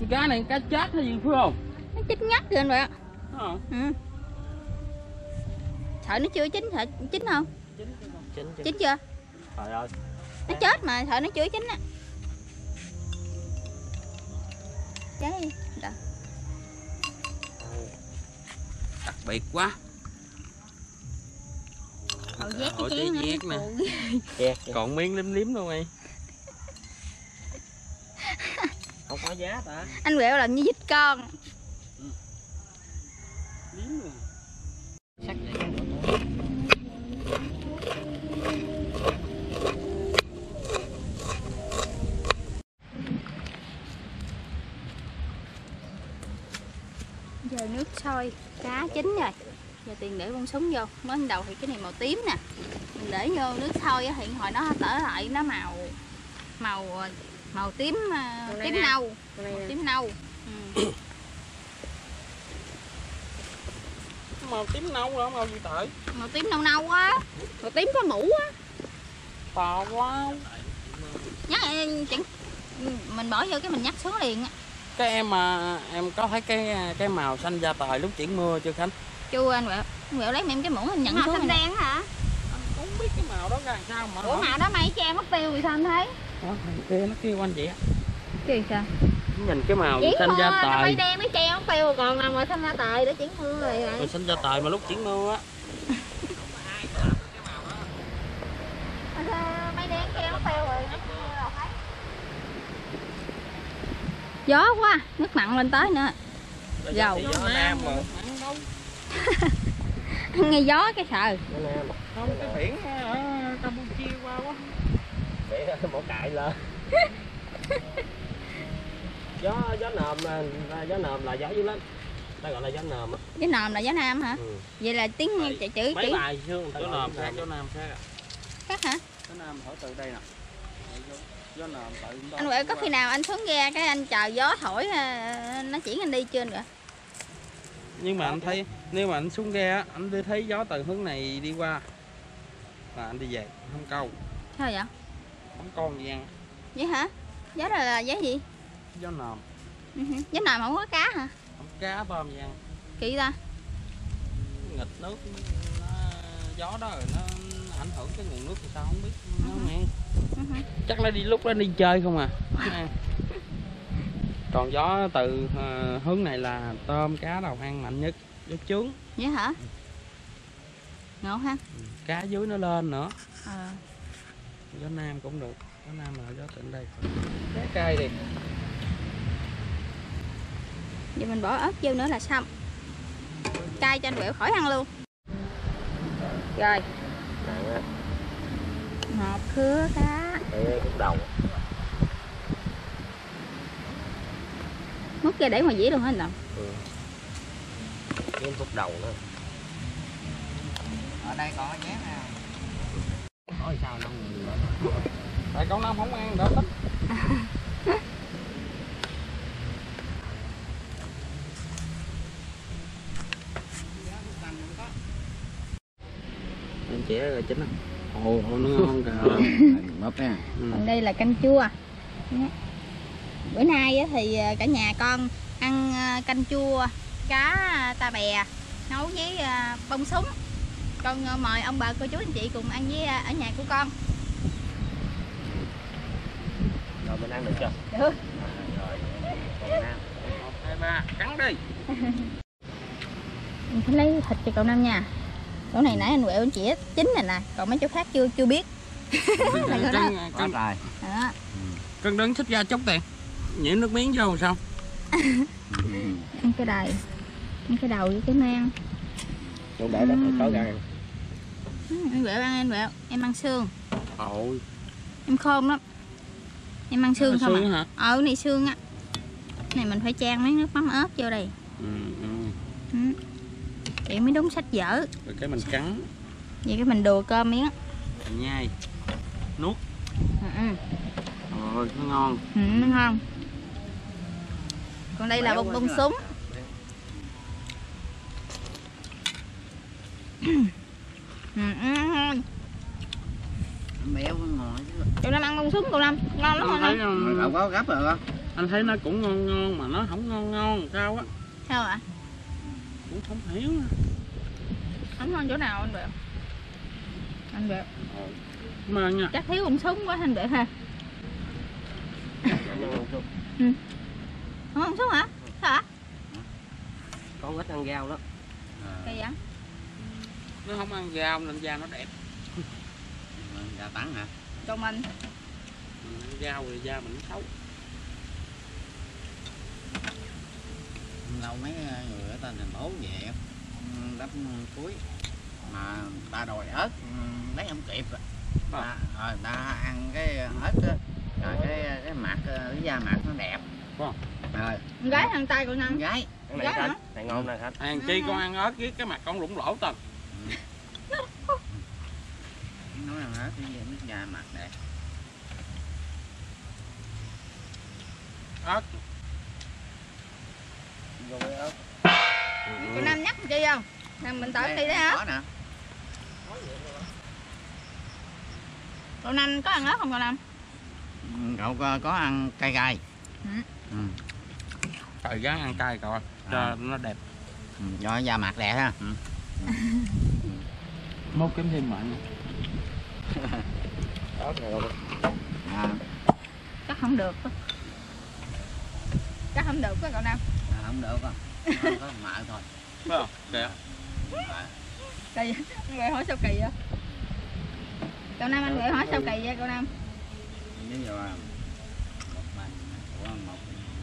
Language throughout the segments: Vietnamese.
Cái cá này cá chết hay gì phải không? nó chín ngắt rồi anh vậy Phải không? ừ. sợ nó chưa chín sợ chín không Chín chứ. chín chưa Trời ơi. nó chết mà sợ nó chưa chín á cháy Đó. Đặc biệt quá. Hồi vét cái chén cái nữa. vét nè. Còn miếng liếm liếm luôn đi. Không có giá ta. anh quẹo làm như vít con. Sắc giờ nước sôi cá chín rồi. Giờ tiền để bông súng vô. Mới ban đầu thì cái này màu tím nè. Mình để vô nước sôi á, thì hồi nó trở lại nó màu màu màu tím à, Màu tím nè. nâu màu tím nâu ừ. Màu tím nâu đó, màu gì tợi? màu tím nâu nâu á màu tím có mũ á To quá. nhắc em chẳng mình bỏ vô cái mình nhắc xuống liền á Cái em mà em có thấy cái cái màu xanh da tời lúc chuyển mưa chưa Khánh? chu anh anh quẹo lấy em cái mũ anh nhận màu xuống xanh đen hả Không biết cái màu đó ra sao mà. ủa màu đó mày che mất tiêu rồi sao anh thấy Đó, thằng kia nó kêu anh vậy á. kỳ sao Nhìn cái màu chỉ xanh da tời. mây đen nó mất tiêu rồi còn nào mà xanh ra tời để chuyển mưa rồi Màu vậy xanh da tời mà lúc chuyển mưa á. mây đen tiêu rồi gió quá nước mặn lên tới nữa. Gió Nam mà. Nghe gió cái sợ. Không, cái biển ở Campuchia qua quá. Mổ cại lên. gió gió nồm là gió nồm là gió dưới lên. Ta gọi là gió nồm á. cái nòm là gió nam hả Ừ. vậy là tiếng Vậy chữ chữ Mấy chữ bài ta Gió gió khác, nồm. gió nam khác à. khác hả Gió nam thổi từ đây nè. Gió- Gió tự đó. anh quẹo có khi nào anh xuống ghe cái anh chờ gió thổi à, nó chuyển anh đi chưa nữa Nhưng mà anh thấy nếu mà anh xuống ghe á, anh đi thấy gió từ hướng này đi qua là anh đi về, không câu, sao vậy không con gì ăn. vậy hả? Gió là, là gió gì? Gió nòm, Ừ hử. gió nòm không có cá hả? Không cá tôm gì ăn. kỳ ta? Nghịch nước nó, gió đó rồi nó ảnh hưởng cái nguồn nước thì sao không biết. Nó ăn. Ừ hử. chắc nó đi lúc đó đi chơi không à. Còn gió từ ờ, hướng này là tôm cá đầu ăn mạnh nhất. Gió trướng. Vậy hả? Ngộ ha. Cá dưới nó lên nữa. Ờ gió nam cũng được. Gió nam là gió tỉnh đây. Cá cay đi. Giờ mình bỏ ớt vô nữa là xong. Cay cho anh quẹo khỏi ăn luôn. Rồi. Hộp khứa cá. Đầu. múc ra để ngoài dĩa luôn hả anh Đồng? Cái phút đầu nữa. ở đây có nhé. nào Ôi sao nó nhiều lắm. tại con nam không ăn đỡ thích anh trẻ rồi chín á ồ nó ngon kìa Mấp nha. Ừ. còn đây là canh chua bữa nay á thì à, cả nhà con ăn à, canh chua cá ta bè nấu với à, bông súng con à, mời ông bà cô chú anh chị cùng ăn với à, ở nhà của con Rồi mình ăn được chưa? Được. Rồi. Còn Nam. một hai ba cắn đi mình phải lấy thịt cho cậu năm nha chỗ này nãy anh quẹo anh chỉ chín này nè còn mấy chỗ khác chưa chưa biết Là chỗ đó. cân cân đó. cân đứng xích ra chút tiền nhiễm nước miếng vô sao ăn cái đầy ăn cái đầu với cái mang Không để đó phải có ra. Anh quẹo ăn anh quẹo em ăn xương. Ôi. Em khôn lắm. Em ăn xương không xương à hả? Ờ này xương á. Này mình phải chan mấy nước mắm ớt vô đây. Ừ, ừ. ừ. vậy mới đúng sách vở. Rồi cái mình cắn. Vậy cái mình đùa cơm miếng nhai. Nuốt. Ừ, ừ. rồi nó ngon. Ừ nó ngon. Còn đây là Béo bông quá bông trời. súng ừ, ừ, ngon béo ngon chứ. Cậu năm ăn bông súng cậu năm ngon lắm Anh năm um, đâu có gấp rồi con. anh thấy nó cũng ngon ngon mà nó không ngon ngon sao á? Sao ạ? Cũng không hiểu nữa. không ngon chỗ nào anh bẹo? Anh bẹo? Mà nha. Chắc thiếu con súng quá anh bẹo ha. Không con súng hả? Sao ạ? Con ít ăn rau đó cây vậy nó không ăn rau nên da nó đẹp. Gà tắn hả? cho mình. Ừ, ăn rau thì da mình nó xấu Lâu mấy người ở tên thành phố về ừ, đắp cuối. Mà ta đòi ớt ừ, lấy không kịp rồi. Ta, rồi ta ăn cái ớt á, rồi cái cái mặt cái da mặt nó đẹp. Rồi, con gái ăn tay con con ăn. Gái. Cái này Gái thịt hả? này ngon nè thịt hàng chi con ăn ớt với cái mặt con lủng lỗ tần ớt cái nước da mặt đẹp. ớt vô cái ớt con nam nhắc chi không nam mình tới đi đấy hả con nam có ăn ớt không con nam Ừ, Cậu có, có ăn cay cay. Ừ. Ừ. thời gian ăn cay coi cho À. nó đẹp Ừ, do da mặt đẹp ha. mốt kiếm thêm mạnh À, chắc không được. Chắc không được quá cậu nam. À, không được con. Nó có mỡ thôi. phải không? Kìa. Kỳ. Về hỏi sao kỳ vậy? Cậu nam anh về hỏi sao kỳ vậy cậu nam?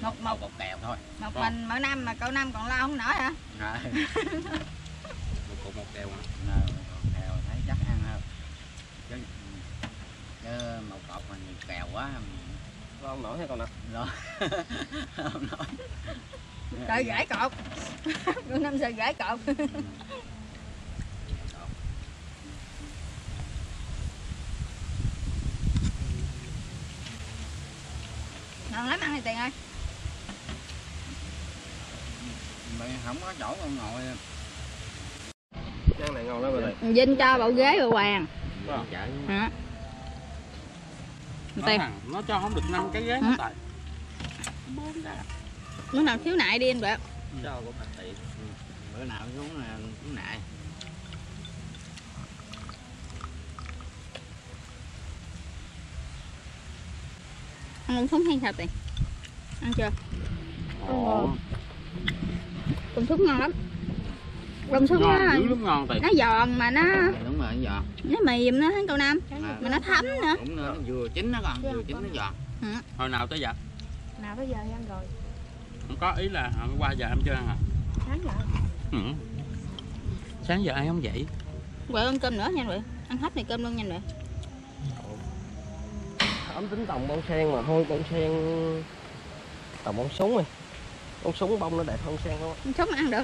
Một một một kèo thôi. Một mình mỗi năm mà cậu nam còn lao không nổi hả? Rồi một cục một kèo rồi một kèo thấy chắc ăn hơn chứ, chứ một cọc mà kèo quá. Không nổi hay con nè rồi không nói trời gãy cột cậu nam sợ gãy cột ngon lắm ăn thì tiền ơi. Mày không có chỗ con ngồi cái này ngon lắm rồi Vinh cho bộ ghế rồi hoàng hả? Nó, thằng, nó cho không được năm cái ghế Ừ. nó tại bữa nào thiếu nại đi anh bẹo cho cũng bạc tiện bữa nào xuống là xuống nại. Ăn con súng hay sao tiền ăn chưa? Ồ, con súng ngon lắm con súng ngon nó lắm ngon nó giòn mà nó đúng rồi giờ nó mềm nó thấy cậu nam? Mà nó thấm nữa. Cũng nó vừa chín nó còn vừa chín nó giòn. Hồi nào tới giờ? Nào tới giờ ăn rồi. Không có ý là hôm qua giờ em chưa ăn à sáng giờ. Ừ. sáng giờ ai không dậy quẹo ăn cơm nữa nha vậy ăn hết này cơm luôn nha vậy ấm tính tòng bông sen mà thôi bông sen tòng bông súng đi. Bông súng bông nó đẹp hơn sen không? Con súng ăn được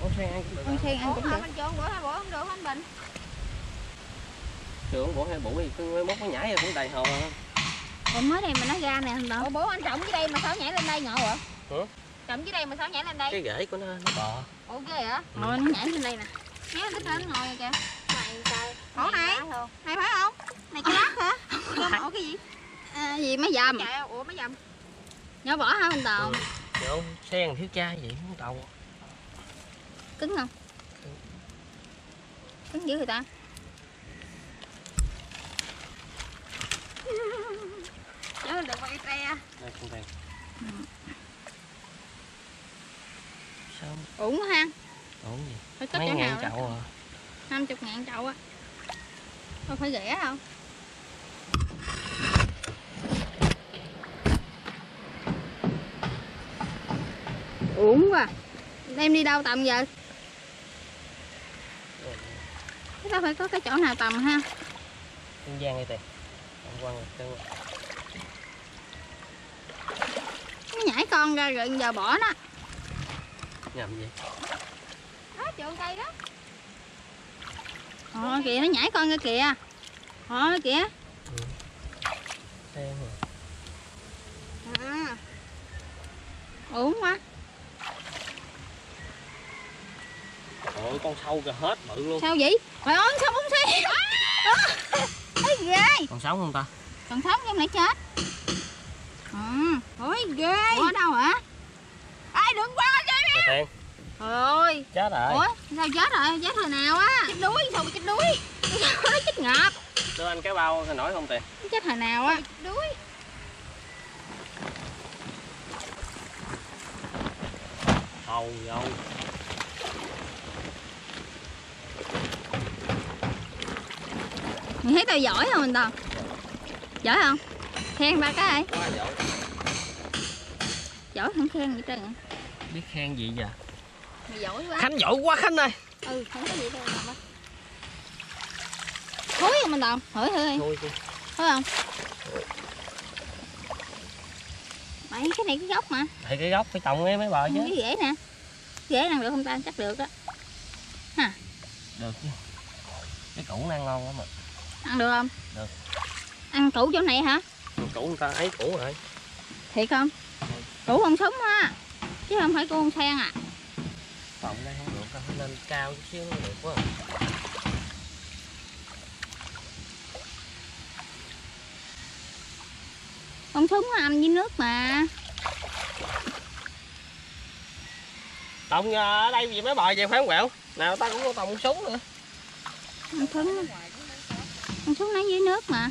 bông sen ăn cũng được. Con sen ăn cũng được. Anh chọn bữa hai bữa không được. Anh bình trường bổ hai bổ thì cứ mốt nó nhảy rồi cũng đầy hồ à. còn mới đây mà nó ra nè anh đâu bố anh trồng dưới đây mà sao nhảy lên đây ngộ hả Hả? trồng dưới đây mà sao nhảy lên đây? Cái rễ của nó nó bò. Ủa ghê hả rồi nó nhảy lên đây nè. Nhảy lên nó ngồi kìa. Ủa này này phải không? Này cái lát hả? Ủa cái gì? À, gì mấy dầm? Ủa mấy dầm? Nhỏ bỏ hả anh tàu Được không sen thiếu chai vậy không tàu cứng không? Cứng dữ người ta? Nhớ được quay tre đây con đây sao ha. Ổn gì phải cất mấy chỗ ngàn nào chậu à? Năm chục ngàn chậu á. Không phải rẻ không uổng quá. Đem đi đâu tầm giờ chúng ta phải có cái chỗ nào tầm ha. Trung gian tè Ông quăng chân nó nhảy con ra rồi giờ bỏ nó nhầm gì? Đó trường cây đó. Ồ kìa nó nhảy con ra kìa. Ồ kìa. Sen rồi à. uổng quá Ôi con sâu kìa hết bự luôn. Sao vậy? Trời ơi sao bông xe thấy ghê. Còn sống không ta? còn sống trong này chết. Ừ ôi ghê. Ủa đâu hả? Ai đừng qua Nè Tiên trời ơi. Chết rồi. Ủa sao chết rồi? Chết hồi nào á? Chết đuối sao mà chết đuối? Sao nó chết ngợp. Đưa anh cái bao thì nổi không Tiền chết hồi nào á? Đuối. Hầu dầu mày thấy tao giỏi không anh tao giỏi không? Khen ba cái quá giỏi. Giỏi không khen gì trơn biết khen gì giờ mày giỏi quá. Khánh giỏi quá khánh ơi. Ừ không có gì đâu thối không anh tao thổi thôi đi thối không? Mày cái này cái gốc mà. Thì cái gốc phải trồng nghe mấy bờ chứ. Cái rễ nè. Rễ ăn được không ta chắc được á. Được chứ. Cái củ nó ngon lắm mà ăn được không? Được. ăn củ chỗ này hả? Củ người ta ấy củ rồi. Thiệt không? Củ không súng á chứ không phải không sen à. Trồng đây không được phải lên cao chút xíu nó được quá. Con súng âm với nước mà. Trồng ờ, ở đây gì mấy bờ về không quẹo? Nào ta cũng có trồng súng nữa. Con súng con súng nó dưới nước mà.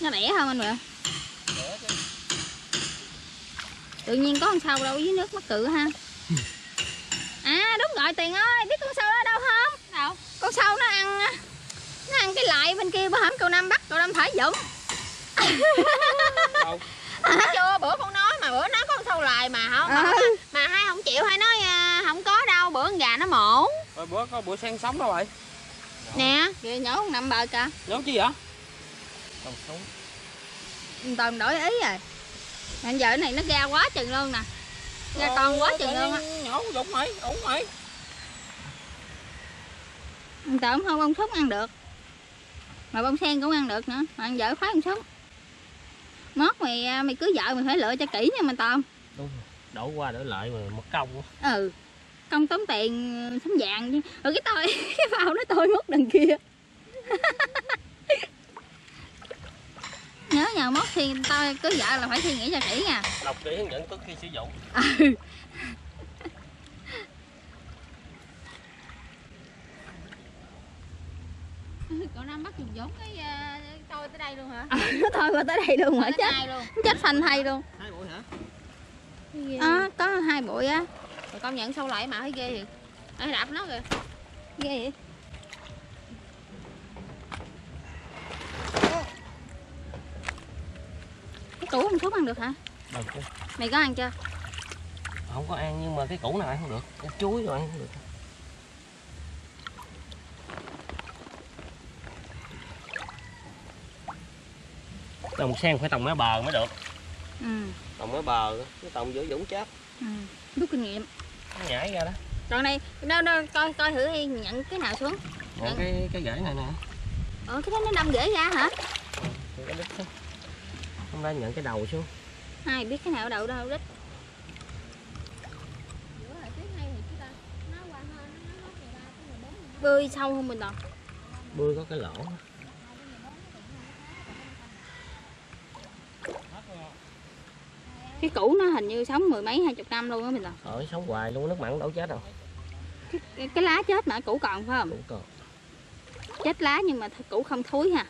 Nó đẻ không anh vậy tự nhiên có con sâu đâu dưới nước mắc cự ha. À đúng rồi tiền ơi biết con sâu đó đâu không? Đâu con sâu nó ăn nó ăn cái lại bên kia bữa hổm cậu năm bắt cậu năm thả đâu? Chưa bữa con nói mà bữa nói có con sâu lại mà không mà, Ừ. mà hai không chịu hay nói à, không có đâu bữa con gà nó mổ. Rồi bữa có bữa sen sống đâu vậy? Nè. Kìa nhỏ con năm bờ kìa nhớ chi vậy? Trồng súng Toàn đổi ý rồi. Hiện giờ cái này nó ra quá chừng luôn nè. Ra con quá chừng luôn á. nhỏ dũng mày ổn mày Tao không bông súng ăn được. Mà bông sen cũng ăn được nữa. Mà ăn vợ khoái bông súng Mót mày à, mày cưới vợ mày phải lựa cho kỹ nha mà Tom. Đúng rồi. đổ qua đổ lại mà mất công quá. Ừ Công tốn tiền ờ, sắm vàng chứ. Rồi cái tôi Cái phao nó tôi mất đằng kia. Nhớ nhờ mốt thì tao cưới vợ là phải suy nghĩ cho kỹ nha. Đọc kỹ hướng dẫn trước khi sử dụng. Cậu năm bắt dùng giống cái à, tôi tới đây luôn hả? Nó thôi qua tới đây luôn mà tới chết luôn. Chết phanh thay luôn. Hai buổi hả? Ờ có hai bụi á rồi công nhận sâu lại mà thấy ghê vậy Ê, đạp nó kìa. Ghê vậy? Cái củ không sốt ăn được hả? Được chứ. Mày có ăn chưa? Không có ăn nhưng mà cái củ nào ăn không được. Cái chuối rồi ăn không được. Trồng sen phải trồng mấy bờ mới được. Ừ. Trồng mấy bờ cái trồng giữa vũng chết ừ. Rút kinh nghiệm nó nhảy ra đó. Đoạn này đâu đâu coi coi thử đi nhận cái nào xuống. Còn cái cái rễ này nè. Ờ cái đó nó đâm rễ ra hả? Thì cái đít không ra nhận cái đầu xuống. Ai biết cái nào đậu đâu đít bơi sâu không mình toàn bươi có cái lỗ cái củ nó hình như sống mười mấy hai chục năm luôn á mình toàn ở sống hoài luôn nước mặn đâu chết đâu. Cái, cái lá chết mà củ còn phải không? Củ còn. Chết lá nhưng mà củ không thúi ha.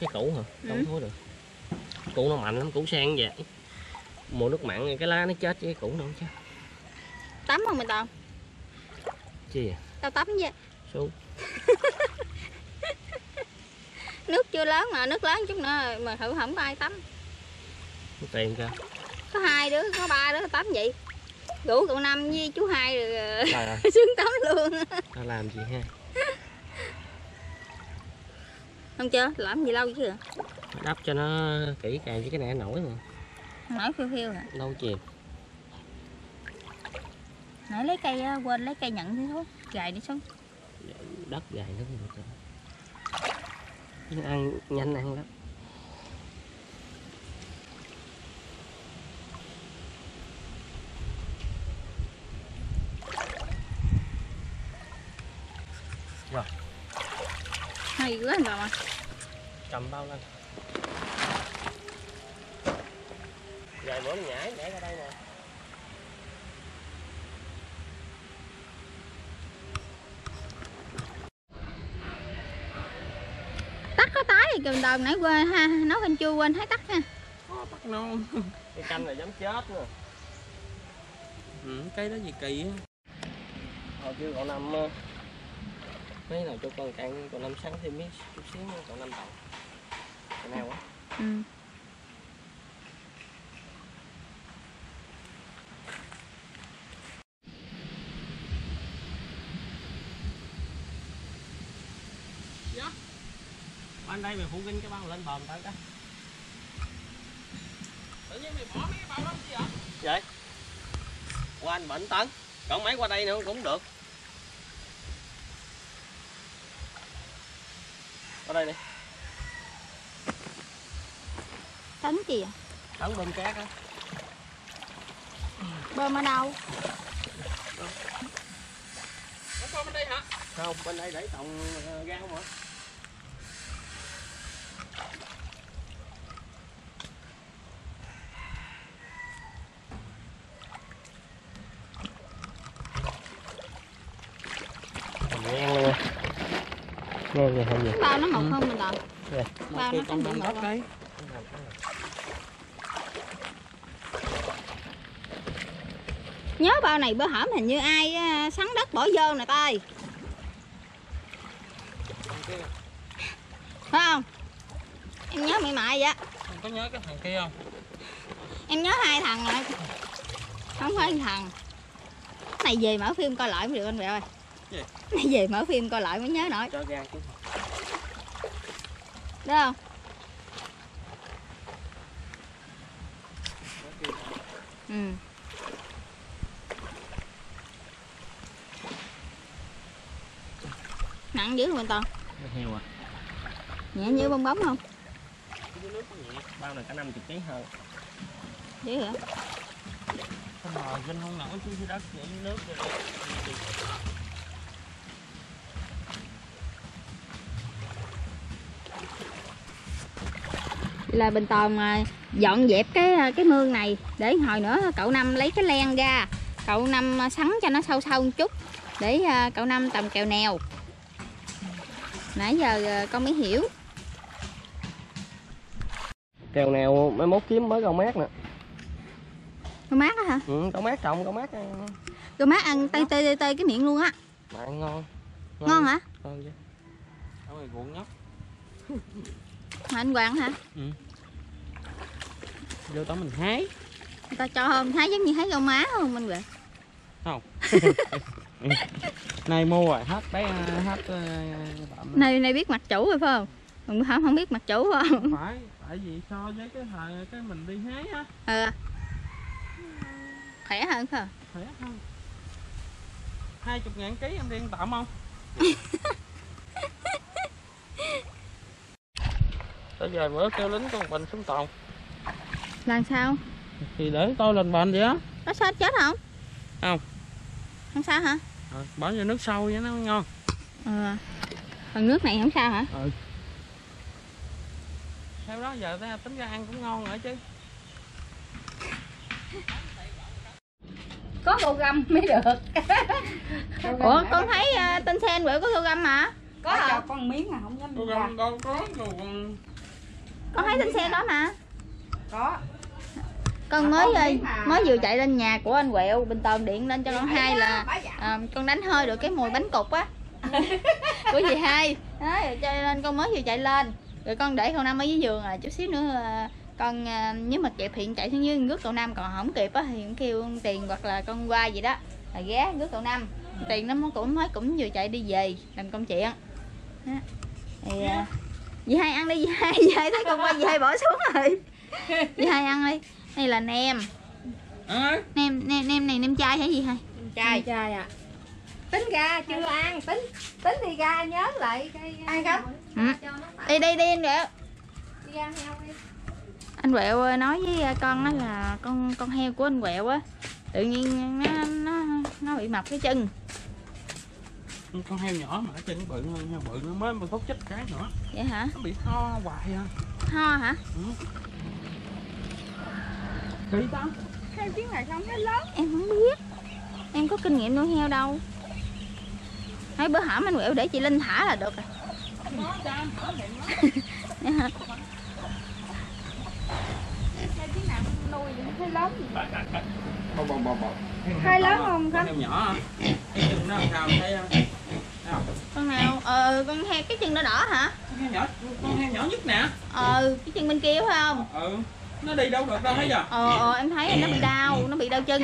Cái củ hả? Ừ. không thua được. Củ nó mạnh lắm củ sen vậy. Mùa nước mặn cái lá nó chết chứ cái nó không chết. Tắm không mình toàn chi vậy? Tao tắm với. Xuống nước chưa lớn mà nước lớn chút nữa mà thử không có ai tắm Có tiền ra có hai đứa có ba đứa tắm vậy. Rủ cậu năm với chú hai rồi ờ, sướng tắm luôn. Ta làm gì ha? Không chưa làm gì lâu Phải đắp cho nó kỹ càng chứ cái này nó nổi mà. Nổi phiêu phiêu hả lâu chìm. Nãy lấy cây á, quên lấy cây nhận đi thôi. Gài đi xuống. Đất dài nó được rồi. ăn nhanh ăn lắm hay quá anh bà mà cầm bao lên. Vài bữa nó nhảy nhảy ra đây nè. Tắt có tái thì cầm đầu nãy quên ha nấu canh chua quên thấy tắt ha. Có tắt non cái canh này dám chết nữa. Ừ, cây đó gì kỳ á. Hồi kêu cậu năm ờ, mấy nào cho con cạn cậu năm sáng thêm miếng chút xíu cậu năm cậu nào á. Ừ. anh đây mày phụ kinh cái bao lên bờm tao cái. Tự nhiên mày bỏ mấy cái bao đó chi vậy vậy. Qua anh bệnh tấn. Cậu máy qua đây nữa cũng được. Qua đây đi tấn gì à? tấn bơm cát á. Bơm ở đâu? Nó qua bên đây hả không bên đây để trồng ờ, rau mà ngang luôn ngang vậy cái bao nó mọc không mình đợi một Bao nó không đông đất mọc. đấy nhớ bao này bữa hổm hình như ai á, sắn đất bỏ vô nè tay phải không? Em nhớ mày mại vậy. Em có nhớ cái thằng kia không? Em nhớ hai thằng rồi. Không phải thằng. Này về mở phim coi lại mới được anh Bẹo ơi. Gì? Này về mở phim coi lại mới nhớ nổi. Cho ra chứ. Đúng không? Ừ nặng dữ không anh toàn heo à. Nhẹ như bong bóng không? Dưới nước nhẹ bao này cả 50 kg hơn dữ hả không ngờ kinh không nổi xuống dưới đất dưới nước rồi. Là bình à, dọn dẹp cái cái mương này để hồi nữa cậu năm lấy cái len ra. Cậu năm sắn cho nó sâu sâu một chút để à, cậu năm trồng kèo nèo nãy giờ à, con mới hiểu. Kèo nào mấy mốt kiếm mới rau mát nè. Con mát á hả? Ừ, rau mát trồng rau mát ờ, con mát ăn tê tê tê tê cái miệng luôn á. Mà ăn ngon. Ngon hả? Ngon chứ. Ruộng nhóc. Mà anh Hoàng hả? Vô đó mình hái. Người ta cho hôm thấy giống như thấy rau má không anh vậy nay mua rồi hết bé hết ờ, này. Này biết mặt chủ rồi phải không? Không không, không biết mặt chủ phải không? Phải tại vì so với cái thời cái mình đi hái á. Ờ khỏe hơn phải không? Khỏe hơn. Hai chục ngàn ký em đi tạm không? Tới giờ bữa kêu lính con bình xuống tàu. Làm sao? Thì để tôi lên bệnh vậy á. Có sao chết không? Không. Không sao hả? Ờ, bỏ vô nước sâu vậy nó ngon. Ờ phần nước này không sao hả? Theo đó giờ ta tính ra ăn cũng ngon rồi chứ. Có gâu găm mới được. Ủa con thấy uh, tên sen bữa có gâu găm mà có cho con miếng mà không dám ra. găm đâu có còn con thấy tên sen đó mà. Có con mới ờ, mới vừa chạy lên nhà của anh quẹo bình tồn điện lên cho con hai là ờ, con đánh hơi được cái mùi bánh cục á. Của dì hai. Đó cho nên con mới vừa chạy lên. Rồi con để cậu năm ở dưới giường rồi chút xíu nữa ờ, con nếu mà kịp hiện chạy xuống dưới rước cậu năm còn không kịp á thì con kêu tiền hoặc là con qua gì đó là ghé rước cậu năm tiền nó cũng mới cũng vừa chạy đi về làm công chuyện. Đó. thì ờ, dì hai ăn đi dì hai dì hai thấy con qua dì hai bỏ xuống rồi. Dì hai ăn đi đây là nem. À, nem nem nem này nem chai hay gì hai trai trai à tính ra chưa ăn tính tính đi ra nhớ lại cái Ăn không? Ừ. Ừ. nó đi đi đi anh đi heo đi. Anh quẹo ờ, nói với ờ, con đó là con con heo của anh quẹo á tự nhiên nó nó nó bị mập cái chân. Con heo nhỏ mà ở trên bự hơn heo bự nó mới phút chết cái nữa. Vậy hả? Nó bị ho hoài à. Ho hả kỳ ta hai tiếng này xong thấy lớn em không biết em có kinh nghiệm nuôi heo đâu Thấy bữa hổm anh quẹo để chị Linh thả là được rồi hai lớn không con con? heo nhỏ nó sao thấy không Thấy không Con nào? Ờ con heo cái chân nó đỏ hả? con heo nhỏ con heo nhỏ nhất nè Ờ cái chân bên kia phải không? ừ nó đi đâu được đâu thấy giờ Ờ, ờ em thấy nó bị đau, nó bị đau chân.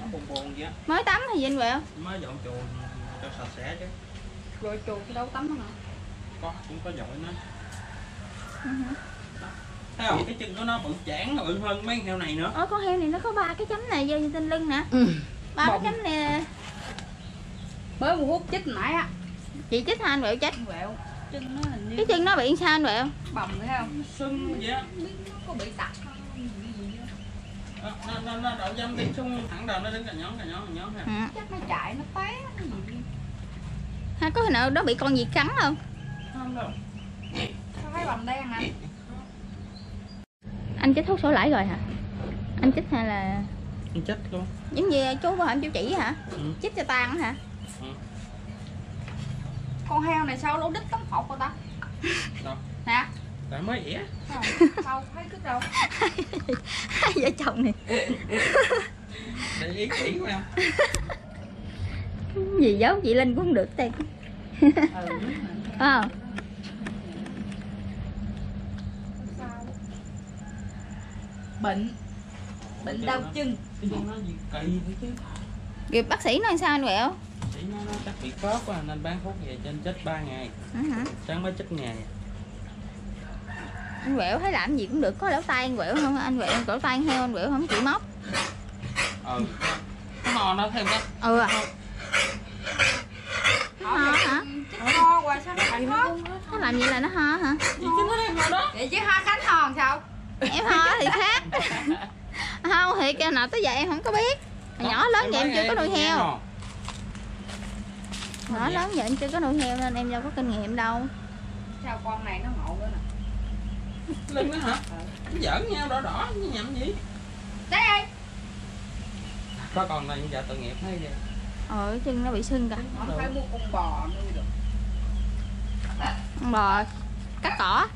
Nó buồn buồn vậy á. Mới tắm hay gì anh quẹo? mới dọn chuồng cho sạch sẽ chứ. Rồi chuột đâu tắm hả? có cũng có dội nó Ừ thấy không? Cái chân của nó bự chản nó bự hơn mấy heo này nữa. Ờ con heo này nó có ba cái chấm này vô trên lưng nè. Ba cái chấm nè. Mới một hút chích nãy á. Chị chết hai anh quẹo chết Quẹo Chân nó hình như Cái chân nó bị sao anh quẹo? bầm thấy không? sưng vậy á nó có bị tặc không? Gì gì á. Ờ, nó nó nó đậu dâm đi sung thẳng đầu nó đứng cà nhón cà nhón cà nhón ha Ừ. Chắc nó chạy nó té cái gì đi Ha có khi nào đó bị con gì cắn không? không đâu Sao thấy bầm đen anh? Anh chích thuốc sổ lãi rồi hả? Anh chích hay là Anh chết luôn giống như chú bữa hổm chú chỉ hả? Ừ. Chích cho tan hả? Con heo này sao lỗ đít tấm phọc rồi ta? Đâu? Hả? tại mới ỉa Sao thấy cứt đâu? Hai vợ chồng này để ý kỹ quá em gì giấu chị Linh cũng không được tiền Ừ. Ờ? Bệnh Bệnh đau chân Rồi bác sĩ nói sao anh quẹo? Chỉ nó, nó chắc bị khớp quá nên bán thuốc về trên chết 3 ngày Ừ hả? sáng mới chết ngày Anh quẹo thấy làm gì cũng được Có lỗ tai anh quẹo không? Anh quẹo lỗ tai heo anh quẹo không chịu móc ừ nó ho nó thêm cái Ừ à Nó ho hả? Chích ho hoài sao nó phải ho? Nó làm gì là nó ho hả? gì chứ nó đang ho đó Vậy chứ ho cánh ho làm sao? Em ho thì khác Không thiệt cái nào tới giờ em không có biết Hồi nhỏ lớn vậy em chưa có nuôi heo Nhỏ lớn vậy em chưa có nuôi heo nên em đâu có kinh nghiệm đâu. Sao con này nó ngộ nữa nè. Lưng đó hả? Nó giỡn nhau đỏ đỏ như nhầm gì Đấy ơi có còn này giờ tội nghiệp hay vậy? Ờ chân nó bị sưng kìa. Không phải mua con bò nuôi được. Con bò cắt cỏ.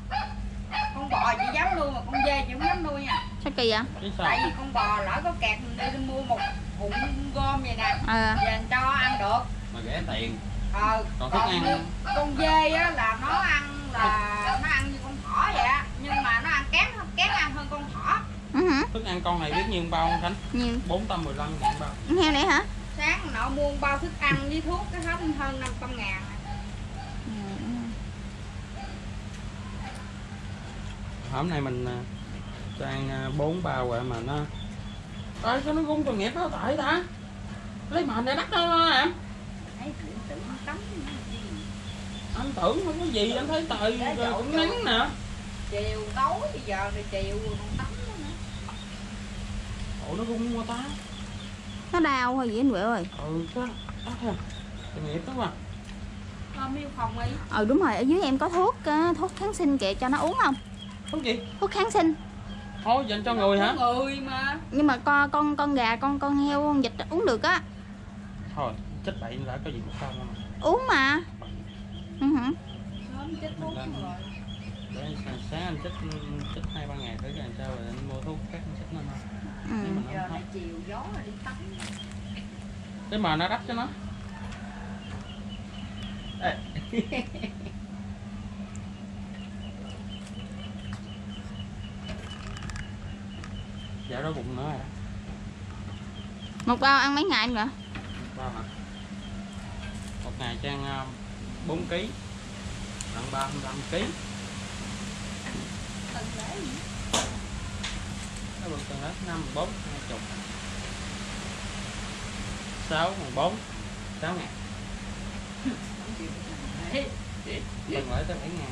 Con bò chị dám nuôi mà con dê chị không dám nuôi nha. Sao kỳ vậy? Tại vì con bò lỡ có kẹt mình đi mua một bụng gom vậy nè. Ờ. Về cho ăn được mà rẻ tiền. Ờ Còn thức ăn? con dê á là nó ăn là nó ăn như con thỏ vậy á Nhưng mà nó ăn kém kém ăn hơn con thỏ. Ừ hả? thức ăn con này biết nhiêu bao không khánh? Bốn trăm mười lăm ngàn bao. Heo này hả? Sáng nọ mua bao thức ăn với thuốc cái hết hơn 500 ngàn. Hôm nay mình à, cho ăn à, bốn bao rồi mà nó ơi sao nó gung tội nghiệp nó tại ta. Lấy mền để bắt nó em Thấy tắm gì. anh tưởng không có gì anh thấy trời cũng nắng nè. Chiều tối bây giờ thì chiều rồi còn tắm nữa nè ủa nó gung qua ta. Nó đau hay gì anh Quẹo ơi? ừ có đó ha. Tội nghiệp Ờ, miêu phòng đi. Ừ đúng rồi, ở dưới em có thuốc ờ, thuốc kháng sinh kìa cho nó uống không? không gì? Thuốc kháng sinh. Thôi dành cho người hả? Người mà. Nhưng mà con con con gà, con con heo, con vịt uống được á. Thôi chết bậy đã có gì một không Uống mà ừ. Sớm chết thuốc rồi để sáng- anh chích chích hai ba ngày thử làm sao rồi anh mua thuốc khác anh chích nó thôi ừ. Nhưng mà nó Giờ này chiều gió là đi tắm cái mà nó đắp cho nó Ê. dạ đói bụng nữa rồi. Một bao ăn mấy ngày anh Quẹo? bao hả một ngày ăn 4 kg tận 35 kg Từng lễ gì? Nó bự từng hết năm bốn hai chục. Sáu mười bốn sáu ngàn. Ê, từng lễ tới bảy ngàn